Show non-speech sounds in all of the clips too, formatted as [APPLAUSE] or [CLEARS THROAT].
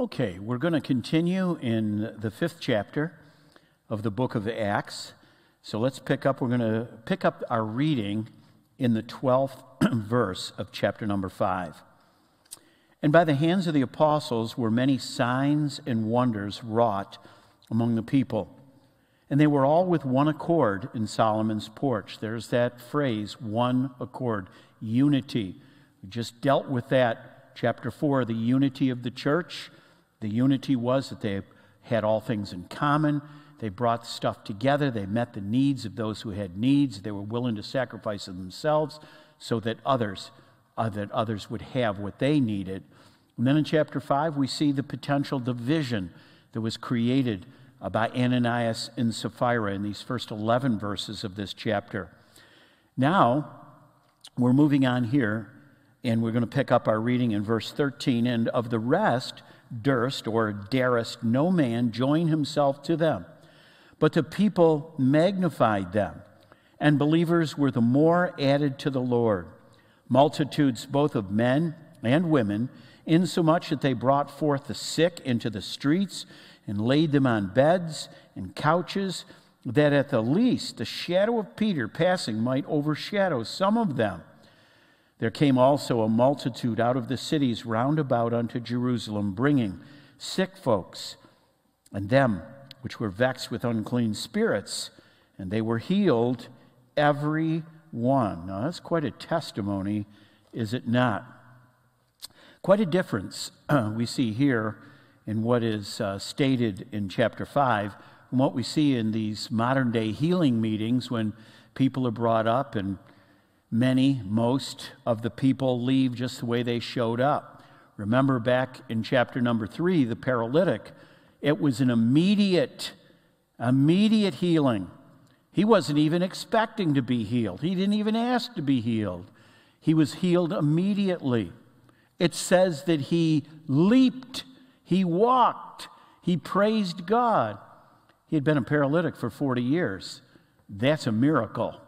Okay, we're going to continue in the fifth chapter of the book of Acts. So let's pick up. We're going to pick up our reading in the 12th [CLEARS THROAT] verse of chapter number 5. And by the hands of the apostles were many signs and wonders wrought among the people. And they were all with one accord in Solomon's porch. There's that phrase, one accord, unity. We just dealt with that, chapter 4, the unity of the church the unity was that they had all things in common. They brought stuff together. They met the needs of those who had needs. They were willing to sacrifice themselves so that others, uh, that others would have what they needed. And then in chapter 5, we see the potential division that was created by Ananias and Sapphira in these first 11 verses of this chapter. Now, we're moving on here, and we're going to pick up our reading in verse 13. And of the rest, durst or darest no man join himself to them. But the people magnified them, and believers were the more added to the Lord. Multitudes both of men and women, insomuch that they brought forth the sick into the streets and laid them on beds and couches, that at the least the shadow of Peter passing might overshadow some of them. There came also a multitude out of the cities round about unto Jerusalem, bringing sick folks and them which were vexed with unclean spirits, and they were healed, every one. Now, that's quite a testimony, is it not? Quite a difference uh, [CLEARS THROAT] we see here in what is uh, stated in chapter 5 and what we see in these modern day healing meetings when people are brought up and Many, most of the people leave just the way they showed up. Remember back in chapter number three, the paralytic, it was an immediate, immediate healing. He wasn't even expecting to be healed, he didn't even ask to be healed. He was healed immediately. It says that he leaped, he walked, he praised God. He had been a paralytic for 40 years. That's a miracle.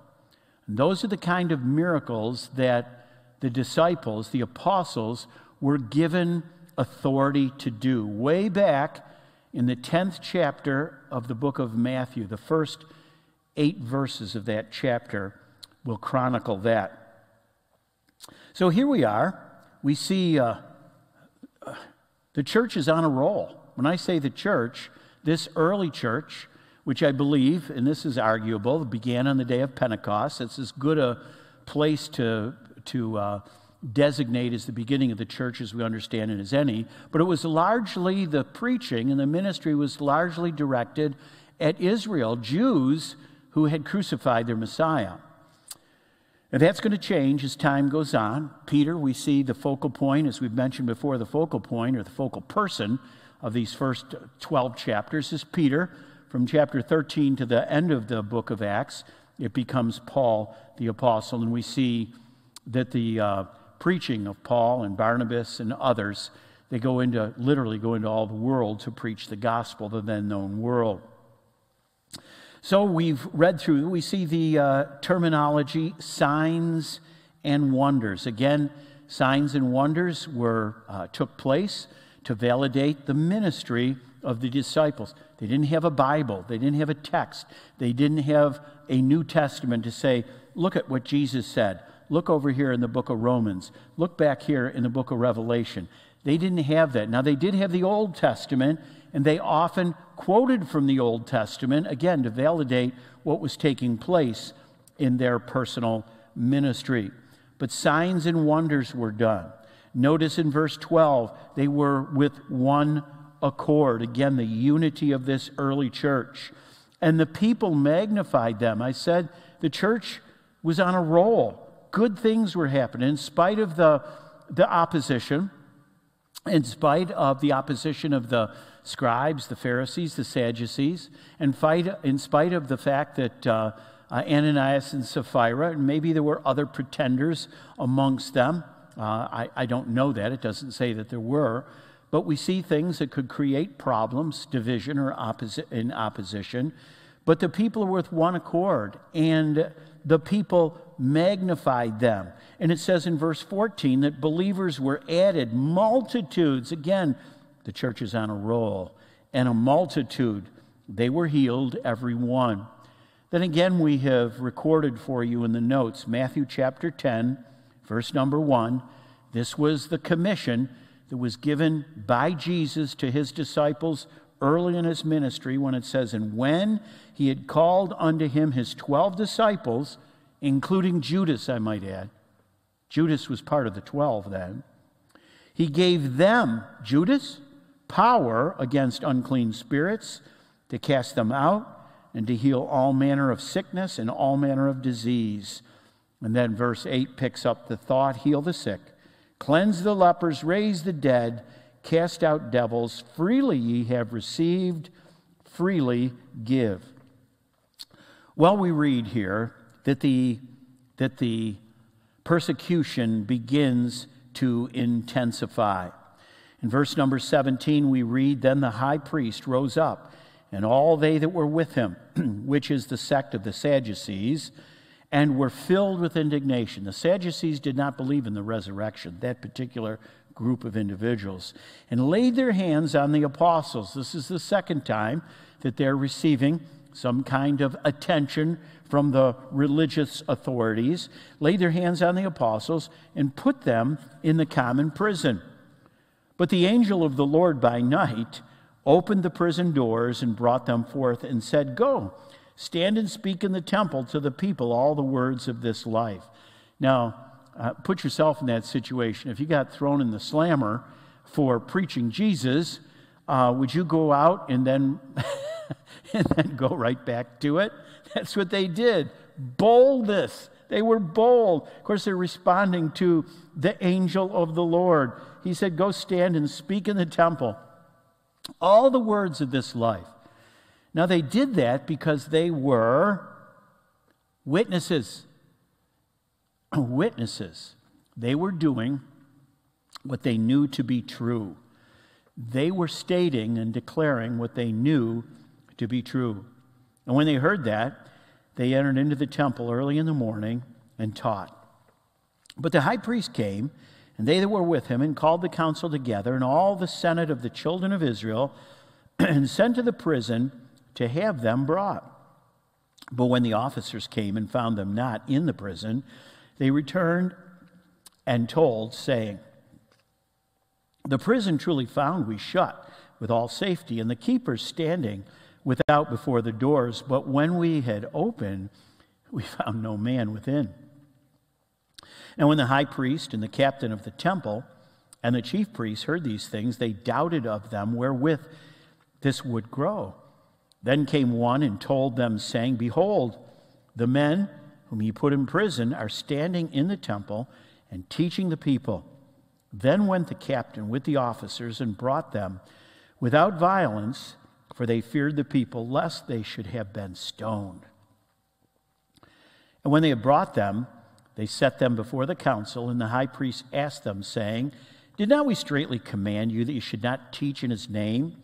And those are the kind of miracles that the disciples, the apostles, were given authority to do. Way back in the 10th chapter of the book of Matthew, the first eight verses of that chapter will chronicle that. So here we are. We see uh, the church is on a roll. When I say the church, this early church which I believe, and this is arguable, began on the day of Pentecost. It's as good a place to, to uh, designate as the beginning of the church as we understand it as any. But it was largely the preaching and the ministry was largely directed at Israel, Jews who had crucified their Messiah. And that's going to change as time goes on. Peter, we see the focal point, as we've mentioned before, the focal point or the focal person of these first 12 chapters is Peter from chapter 13 to the end of the book of Acts, it becomes Paul the apostle, and we see that the uh, preaching of Paul and Barnabas and others, they go into, literally go into all the world to preach the gospel, the then known world. So we've read through, we see the uh, terminology signs and wonders. Again, signs and wonders were, uh, took place to validate the ministry of the disciples. They didn't have a Bible, they didn't have a text, they didn't have a New Testament to say, look at what Jesus said. Look over here in the book of Romans. Look back here in the book of Revelation. They didn't have that. Now, they did have the Old Testament, and they often quoted from the Old Testament, again, to validate what was taking place in their personal ministry. But signs and wonders were done. Notice in verse 12, they were with one accord. Again, the unity of this early church. And the people magnified them. I said the church was on a roll. Good things were happening in spite of the, the opposition, in spite of the opposition of the scribes, the Pharisees, the Sadducees, and fight, in spite of the fact that uh, uh, Ananias and Sapphira, and maybe there were other pretenders amongst them. Uh, I, I don't know that. It doesn't say that there were. But we see things that could create problems, division or opposi- in opposition. But the people were with one accord, and the people magnified them. And it says in verse 14 that believers were added, multitudes, again, The church is on a roll. And a multitude, they were healed, every one. Then again, we have recorded for you in the notes Matthew chapter 10, verse number 1. This was the commission that was given by Jesus to his disciples early in his ministry when it says, And when he had called unto him his 12 disciples, including Judas, I might add, Judas was part of the 12 then. He gave them, Judas, power against unclean spirits to cast them out and to heal all manner of sickness and all manner of disease. And then verse 8 picks up the thought heal the sick, cleanse the lepers, raise the dead, cast out devils. Freely ye have received, freely give. Well, we read here that the, that the persecution begins to intensify. In verse number 17, we read Then the high priest rose up, and all they that were with him, [CLEARS THROAT] which is the sect of the Sadducees, and were filled with indignation. The Sadducees did not believe in the resurrection, that particular group of individuals, and laid their hands on the apostles. This is the second time that they're receiving some kind of attention from the religious authorities, laid their hands on the apostles, and put them in the common prison. But the angel of the Lord by night opened the prison doors and brought them forth and said, Go, stand and speak in the temple to the people all the words of this life. Now, uh, put yourself in that situation. If you got thrown in the slammer for preaching Jesus, uh, would you go out and then [LAUGHS] and then go right back to it. That's what they did. Boldness. They were bold. Of course, they're responding to the angel of the Lord. He said, Go stand and speak in the temple. All the words of this life. Now, they did that because they were witnesses. [CLEARS THROAT] witnesses. They were doing what they knew to be true. They were stating and declaring what they knew to be true. And when they heard that, they entered into the temple early in the morning and taught. But the high priest came, and they that were with him, and called the council together, and all the senate of the children of Israel, [CLEARS THROAT] and sent to the prison to have them brought. But when the officers came and found them not in the prison, they returned and told, saying, The prison truly found we shut with all safety, and the keepers standing without before the doors, but when we had opened, we [LAUGHS] found no man within. And when the high priest and the captain of the temple and the chief priests heard these things, they doubted of them wherewith this would grow. Then came one and told them, saying, Behold, the men whom ye put in prison are standing in the temple and teaching the people. Then went the captain with the officers and brought them without violence for they feared the people, lest they should have been stoned. And when they had brought them, they set them before the council, and the high priest asked them, saying, Did not we straitly command you that you should not teach in his name?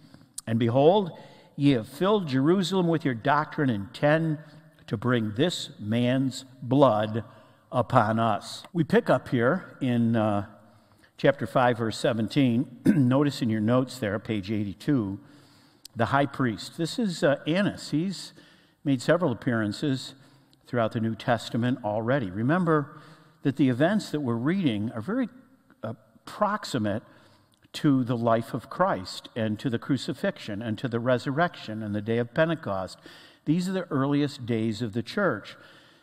And behold, ye have filled Jerusalem with your doctrine, and intend to bring this man's blood upon us. We pick up here in uh, chapter 5, verse 17. [CLEARS THROAT] Notice in your notes there, page 82 the high priest. This is uh, Annas. He's made several appearances throughout the New Testament already. Remember that the events that we're reading are very uh, proximate to the life of Christ and to the crucifixion and to the resurrection and the day of Pentecost. These are the earliest days of the church.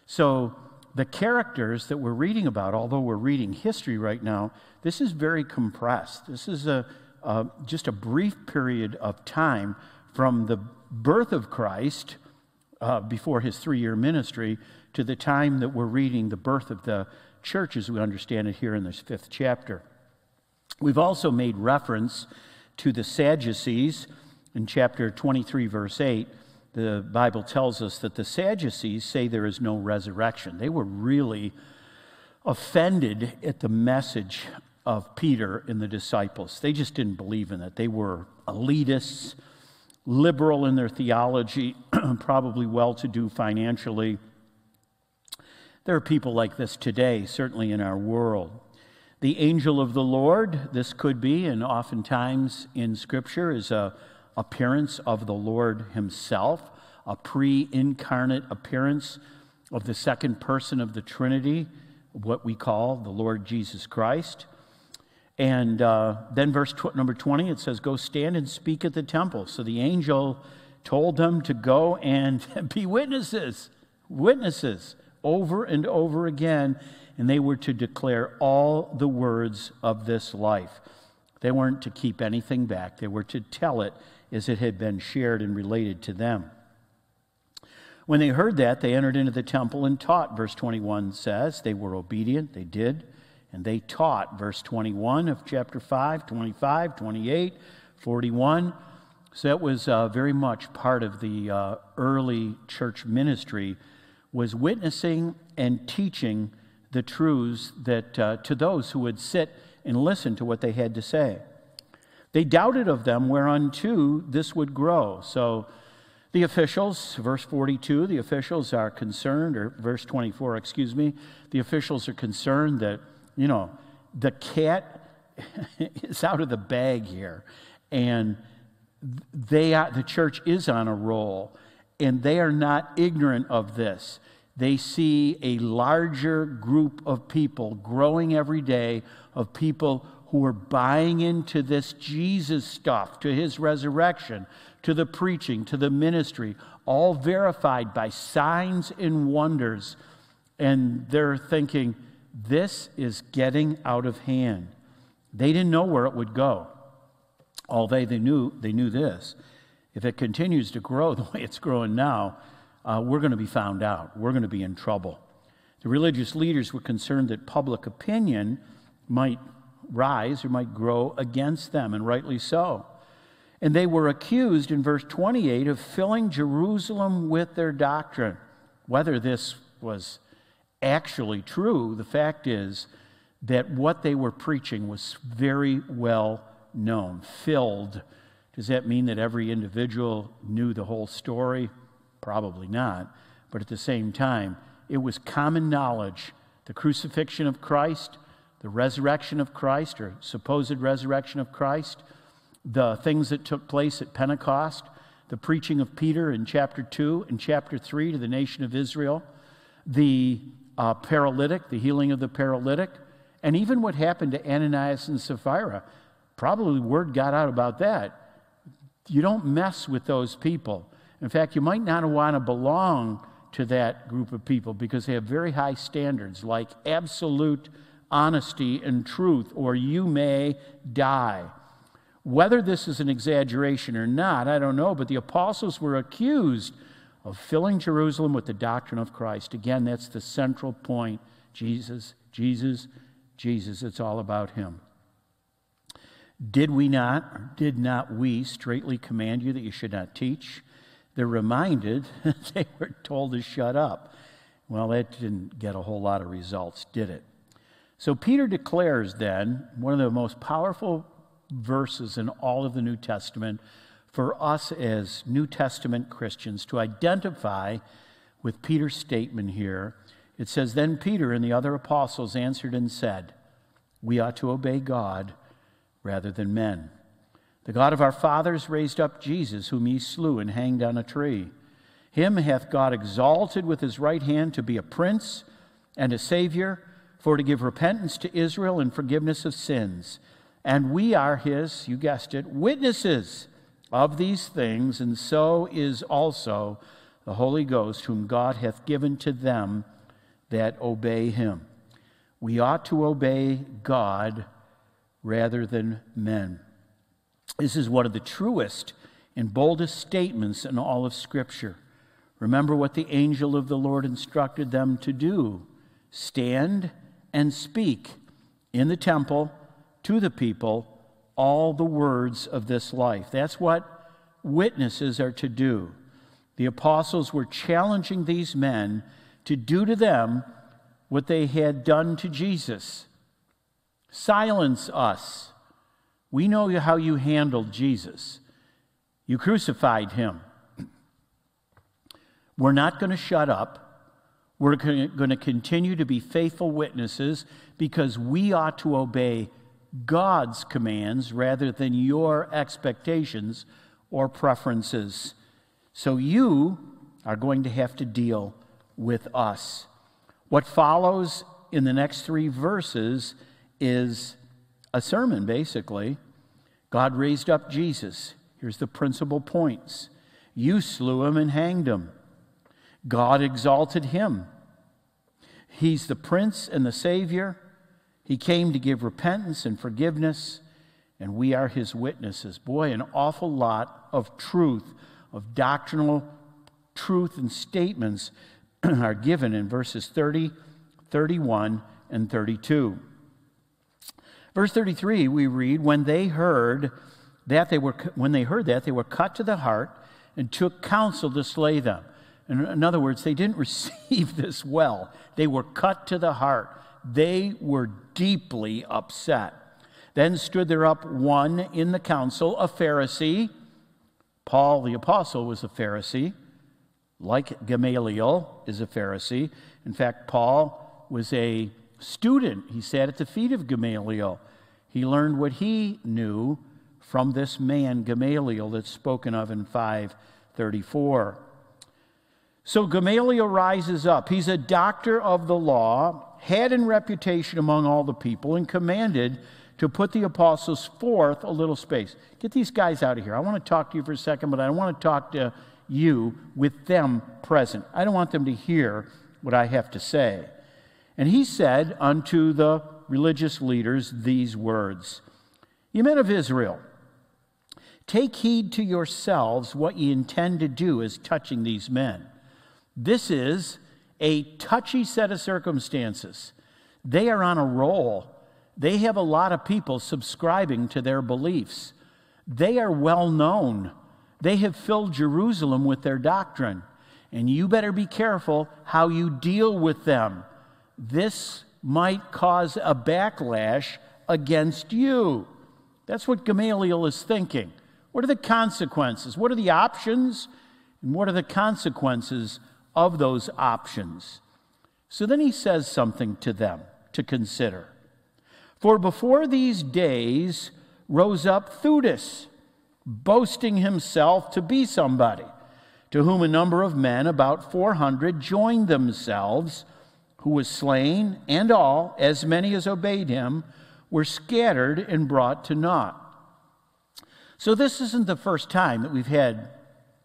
So, the characters that we're reading about, although we're reading history right now, this is very compressed. This is a uh, just a brief period of time from the birth of Christ uh, before his three year ministry to the time that we're reading the birth of the church as we understand it here in this fifth chapter. We've also made reference to the Sadducees in chapter 23, verse 8. The Bible tells us that the Sadducees say there is no resurrection. They were really offended at the message of Peter and the disciples. They just didn't believe in it. They were elitists, liberal in their theology, [CLEARS THROAT] probably well to do financially. There are people like this today, certainly in our world. The angel of the Lord, this could be, and oftentimes in Scripture, is a appearance of the Lord Himself, a pre incarnate appearance of the second person of the Trinity, what we call the Lord Jesus Christ. And uh, then, verse tw- number 20, it says, Go stand and speak at the temple. So the angel told them to go and [LAUGHS] be witnesses, witnesses over and over again and they were to declare all the words of this life. They weren't to keep anything back, they were to tell it as it had been shared and related to them. When they heard that, they entered into the temple and taught, verse 21 says. They were obedient, they did, and they taught, verse 21 of chapter 5, 25, 28, 41. So that was uh, very much part of the uh, early church ministry was witnessing and teaching the truths that uh, to those who would sit and listen to what they had to say. They doubted of them whereunto this would grow. So the officials, verse 42, the officials are concerned, or verse 24, excuse me, the officials are concerned that, you know, the cat [LAUGHS] is out of the bag here. And they are, the church is on a roll, and they are not ignorant of this they see a larger group of people growing every day of people who are buying into this Jesus stuff, to his resurrection, to the preaching, to the ministry, all verified by signs and wonders. And they're thinking, this is getting out of hand. They didn't know where it would go. Although they knew, they knew this. If it continues to grow [LAUGHS] the way it's growing now, uh, we're going to be found out. We're going to be in trouble. The religious leaders were concerned that public opinion might rise or might grow against them, and rightly so. And they were accused in verse 28 of filling Jerusalem with their doctrine. Whether this was actually true, the fact is that what they were preaching was very well known, filled. Does that mean that every individual knew the whole story? Probably not. But at the same time, it was common knowledge the crucifixion of Christ, the resurrection of Christ, or supposed resurrection of Christ, the things that took place at Pentecost, the preaching of Peter in chapter 2 and chapter 3 to the nation of Israel, the uh, paralytic, the healing of the paralytic, and even what happened to Ananias and Sapphira. Probably word got out about that. You don't mess with those people. In fact, you might not want to belong to that group of people because they have very high standards like absolute honesty and truth, or you may die. Whether this is an exaggeration or not, I don't know, but the apostles were accused of filling Jerusalem with the doctrine of Christ. Again, that's the central point Jesus, Jesus, Jesus. It's all about Him. Did we not, did not we straitly command you that you should not teach? They're reminded [LAUGHS] they were told to shut up. Well, that didn't get a whole lot of results, did it? So Peter declares then one of the most powerful verses in all of the New Testament for us as New Testament Christians to identify with Peter's statement here. It says, Then Peter and the other apostles answered and said, We ought to obey God rather than men. The God of our fathers raised up Jesus, whom ye slew and hanged on a tree. Him hath God exalted with his right hand to be a prince and a savior, for to give repentance to Israel and forgiveness of sins. And we are his, you guessed it, witnesses of these things, and so is also the Holy Ghost, whom God hath given to them that obey him. We ought to obey God rather than men. This is one of the truest and boldest statements in all of Scripture. Remember what the angel of the Lord instructed them to do stand and speak in the temple to the people all the words of this life. That's what witnesses are to do. The apostles were challenging these men to do to them what they had done to Jesus silence us we know how you handled Jesus. You crucified him. We're not going to shut up. We're going to continue to be faithful witnesses because we ought to obey God's commands rather than your expectations or preferences. So you are going to have to deal with us. What follows in the next three verses is a sermon, basically. God raised up Jesus. Here's the principal points you slew him and hanged him. God exalted him. He's the Prince and the Savior. He came to give repentance and forgiveness, and we are his witnesses. Boy, an awful lot of truth, of doctrinal truth and statements [CLEARS THROAT] are given in verses 30, 31, and 32. Verse 33, we read, When they heard that they were, when they heard that, they were cut to the heart and took counsel to slay them. In, in other words, they didn't [LAUGHS] receive this well. They were cut to the heart. They were deeply upset. Then stood there up one in the council, a Pharisee. Paul the apostle was a Pharisee, like Gamaliel is a Pharisee. In fact, Paul was a student. He sat at the feet of Gamaliel. He learned what he knew from this man, Gamaliel, that's spoken of in 534. So Gamaliel rises up. He's a doctor of the law, had in reputation among all the people, and commanded to put the apostles forth a little space. Get these guys out of here. I want to talk to you for a second, but I want to talk to you with them present. I don't want them to hear what I have to say. And he said unto the religious leaders these words You men of Israel, take heed to yourselves what ye intend to do as touching these men. This is a touchy set of circumstances. They are on a roll. They have a lot of people subscribing to their beliefs. They are well known. They have filled Jerusalem with their doctrine. And you better be careful how you deal with them. This might cause a backlash against you. That's what Gamaliel is thinking. What are the consequences? What are the options? And what are the consequences of those options? So then he says something to them to consider. For before these days rose up Theudas, boasting himself to be somebody, to whom a number of men, about 400, joined themselves, who was slain, and all, as many as obeyed him, were scattered and brought to naught. So, this isn't the first time that we've had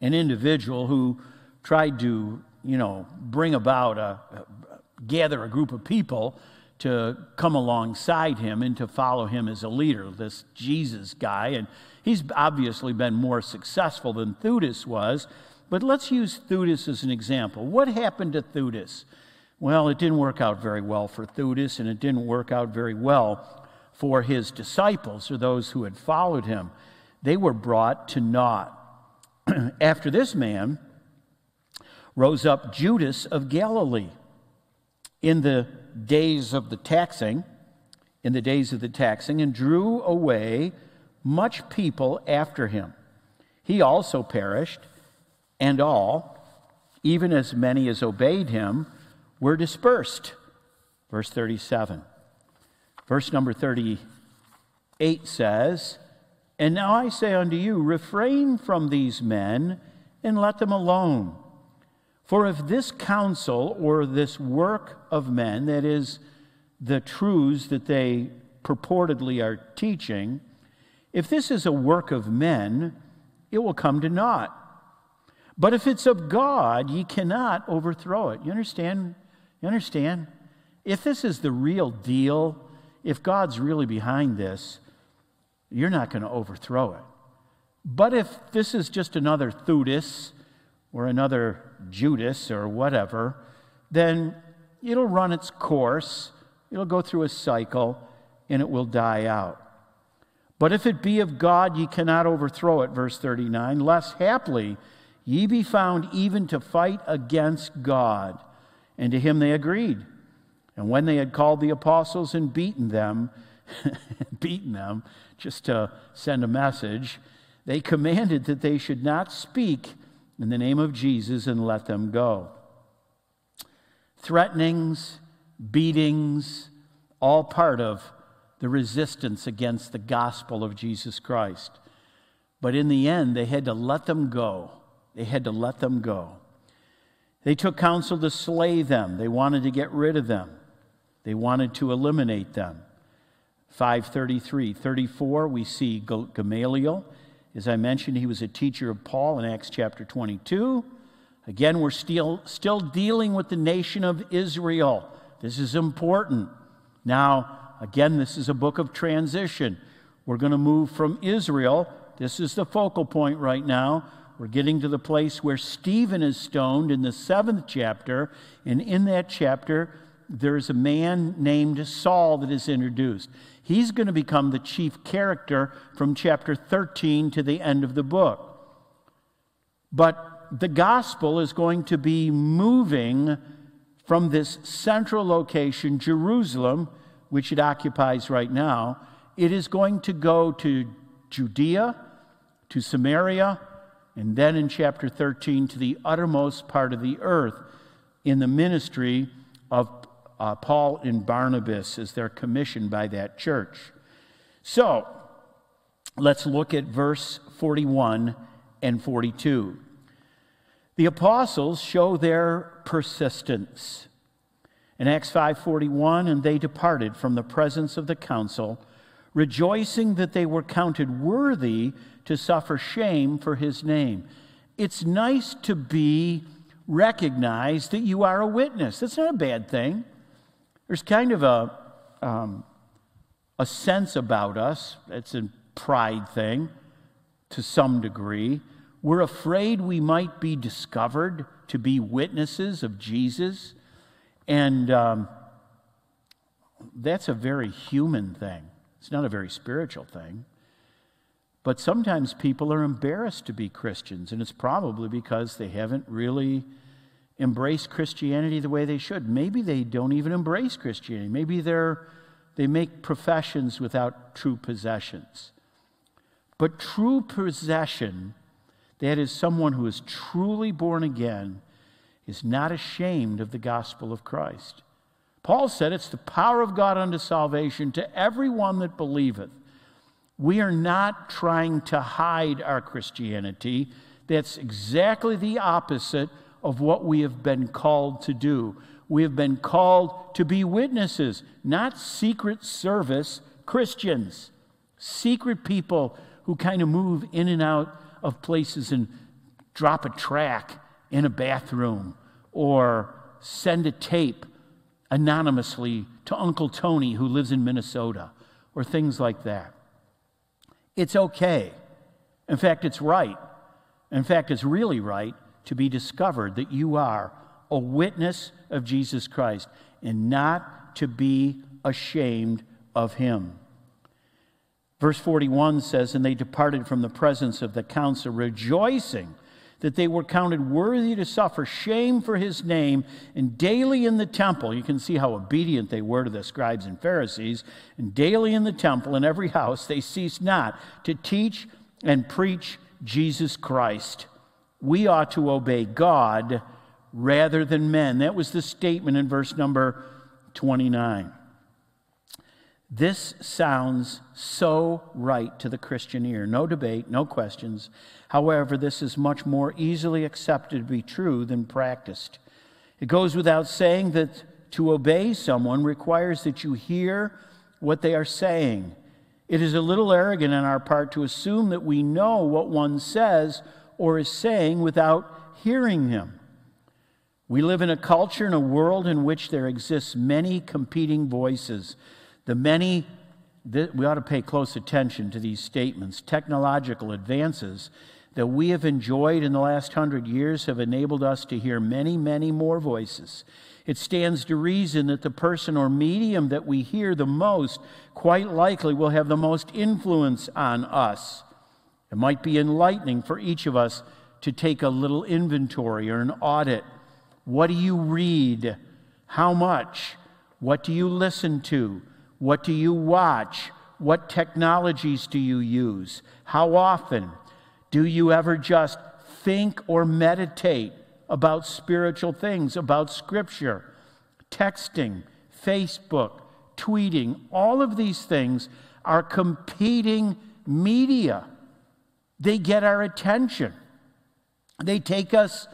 an individual who tried to, you know, bring about a, a gather a group of people to come alongside him and to follow him as a leader, this Jesus guy. And he's obviously been more successful than Theudas was. But let's use Theudas as an example. What happened to Theudas? Well, it didn't work out very well for Theudas, and it didn't work out very well for his disciples or those who had followed him they were brought to naught. [CLEARS THROAT] After this man rose up Judas of Galilee in the days of the taxing, in the days of the taxing, and drew away much people after him. He also perished, and all, even as many as obeyed him, were dispersed. Verse 37. Verse number 38 says, and now I say unto you, refrain from these men and let them alone. For if this counsel or this work of men, that is, the truths that they purportedly are teaching, if this is a work of men, it will come to naught. But if it's of God, ye cannot overthrow it. You understand? You understand? If this is the real deal, if God's really behind this, you're not going to overthrow it. But if this is just another Theudas or another Judas or whatever, then it'll run its course, it'll go through a cycle, and it will die out. But if it be of God, ye cannot overthrow it, verse 39, lest haply ye be found even to fight against God. And to him they agreed. And when they had called the apostles and beaten them, [LAUGHS] beaten them, just to send a message, they commanded that they should not speak in the name of Jesus and let them go. threatenings, beatings, all part of the resistance against the gospel of Jesus Christ. But in the end, they had to let them go. They had to let them go. They took counsel to slay them. They wanted to get rid of them. They wanted to eliminate them. 533. 34, we see Gamaliel. As I mentioned, he was a teacher of Paul in Acts chapter 22. Again, we're still, still dealing with the nation of Israel. This is important. Now, again, this is a book of transition. We're going to move from Israel. This is the focal point right now. We're getting to the place where Stephen is stoned in the seventh chapter. And in that chapter, there's a man named Saul that is introduced. He's going to become the chief character from chapter 13 to the end of the book. But the gospel is going to be moving from this central location, Jerusalem, which it occupies right now. It is going to go to Judea, to Samaria, and then in chapter 13 to the uttermost part of the earth in the ministry of uh, Paul and Barnabas as they're commissioned by that church. So, let's look at verse 41 and 42. The apostles show their persistence. In Acts 5:41, and they departed from the presence of the council, rejoicing that they were counted worthy to suffer shame for his name. It's nice to be recognized that you are a witness. That's not a bad thing. There's kind of a, um, a sense about us, it's a pride thing to some degree. We're afraid we might be discovered to be witnesses of Jesus. And um, that's a very human thing. It's not a very spiritual thing. But sometimes people are embarrassed to be Christians, and it's probably because they haven't really embraced Christianity the way they should. Maybe they don't even embrace Christianity. Maybe they're, they make professions without true possessions. But true possession, that is, someone who is truly born again, is not ashamed of the gospel of Christ. Paul said it's the power of God unto salvation to everyone that believeth. We are not trying to hide our Christianity. That's exactly the opposite of what we have been called to do. We have been called to be witnesses, not secret service Christians, secret people who kind of move in and out of places and drop a track in a bathroom or send a tape anonymously to Uncle Tony who lives in Minnesota or things like that. It's okay. In fact, it's right. In fact, it's really right to be discovered that you are a witness of Jesus Christ and not to be ashamed of him. Verse 41 says, And they departed from the presence of the council, rejoicing that they were counted worthy to suffer shame for his name, and daily in the temple, you can see how obedient they were to the scribes and Pharisees, and daily in the temple, in every house, they ceased not to teach and preach Jesus Christ we ought to obey God rather than men. That was the statement in verse number 29. This sounds so right to the Christian ear. No debate, no questions. However, this is much more easily accepted to be true than practiced. It goes without saying that to obey someone requires that you hear what they are saying. It is a little arrogant on our part to assume that we know what one says or is saying without hearing him. We live in a culture and a world in which there exists many competing voices. The many, we ought to pay close attention to these statements. Technological advances that we have enjoyed in the last hundred years have enabled us to hear many, many more voices. It stands to reason that the person or medium that we hear the most quite likely will have the most influence on us. It might be enlightening for each of us to take a little inventory or an audit. What do you read? How much? What do you listen to? What do you watch? What technologies do you use? How often? Do you ever just think or meditate about spiritual things, about Scripture? texting, Facebook, tweeting, all of these things are competing media. They get our attention. They take us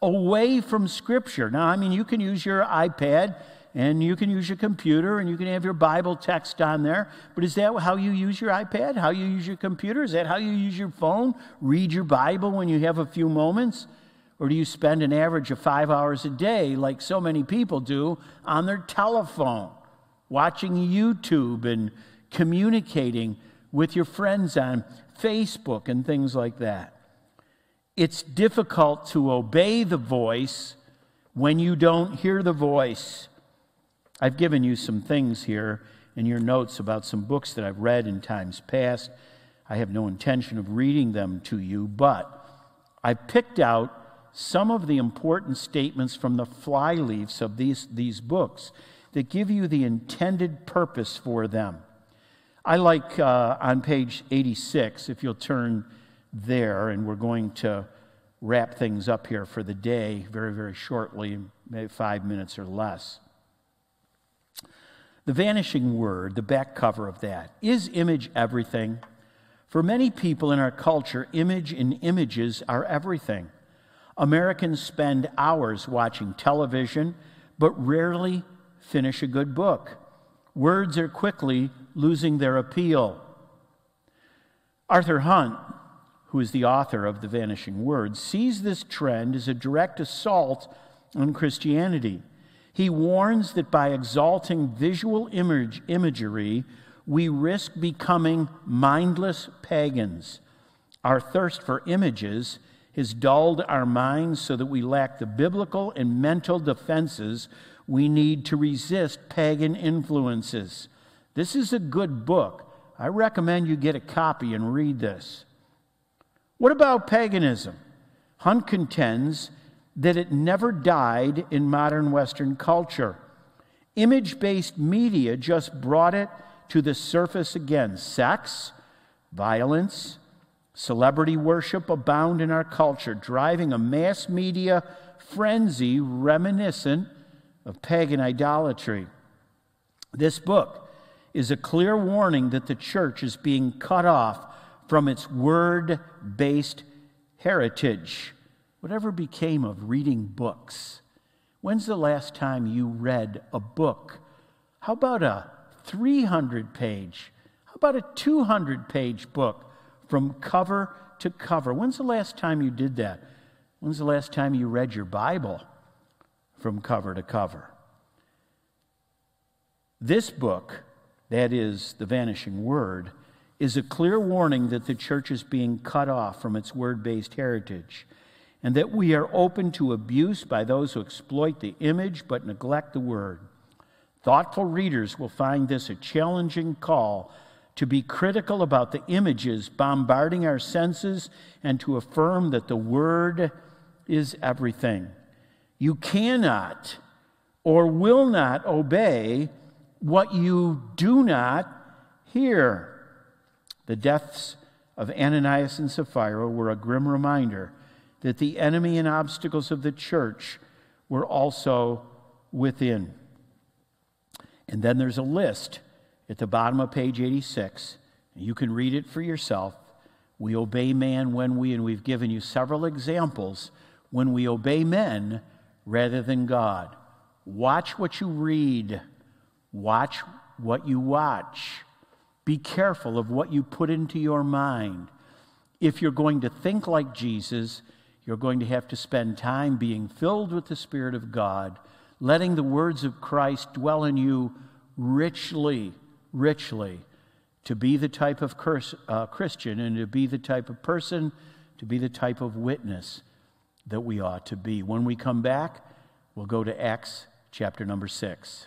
away from Scripture. Now, I mean, you can use your iPad and you can use your computer and you can have your Bible text on there, but is that how you use your iPad? How you use your computer? Is that how you use your phone? Read your Bible when you have a few moments? Or do you spend an average of five hours a day, like so many people do, on their telephone, watching YouTube and communicating with your friends on Facebook and things like that? It's difficult to obey the voice when you don't hear the voice. I've given you some things here in your notes about some books that I've read in times past. I have no intention of reading them to you, but I picked out some of the important statements from the flyleaves of these, these books that give you the intended purpose for them. I like uh, on page 86, if you'll turn there, and we're going to wrap things up here for the day very, very shortly, maybe five minutes or less. The vanishing word, the back cover of that, is image everything? For many people in our culture, image and images are everything. Americans spend hours watching television, but rarely finish a good book. Words are quickly losing their appeal. Arthur Hunt who is the author of The Vanishing Word, sees this trend as a direct assault on Christianity. He warns that by exalting visual image, imagery, we risk becoming mindless pagans. Our thirst for images has dulled our minds so that we lack the biblical and mental defenses we need to resist pagan influences. This is a good book. I recommend you get a copy and read this. What about paganism? Hunt contends that it never died in modern Western culture. Image based media just brought it to the surface again. Sex, violence, celebrity worship abound in our culture, driving a mass media frenzy reminiscent of pagan idolatry. This book is a clear warning that the church is being cut off from its word based heritage. Whatever became of reading books? When's the last time you read a book? How about a 300 page? How about a 200 page book from cover to cover? When's the last time you did that? When's the last time you read your Bible from cover to cover? This book, that is the vanishing word, is a clear warning that the church is being cut off from its word based heritage and that we are open to abuse by those who exploit the image but neglect the word. Thoughtful readers will find this a challenging call to be critical about the images bombarding our senses and to affirm that the word is everything. You cannot or will not obey what you do not hear. The deaths of Ananias and Sapphira were a grim reminder that the enemy and obstacles of the church were also within. And then there's a list at the bottom of page 86. You can read it for yourself. We obey man when we, and we've given you several examples when we obey men rather than God. Watch what you read, watch what you watch. Be careful of what you put into your mind. If you're going to think like Jesus, you're going to have to spend time being filled with the Spirit of God, letting the words of Christ dwell in you richly, richly, to be the type of curse, uh, Christian and to be the type of person, to be the type of witness that we ought to be. When we come back, we'll go to Acts chapter number 6.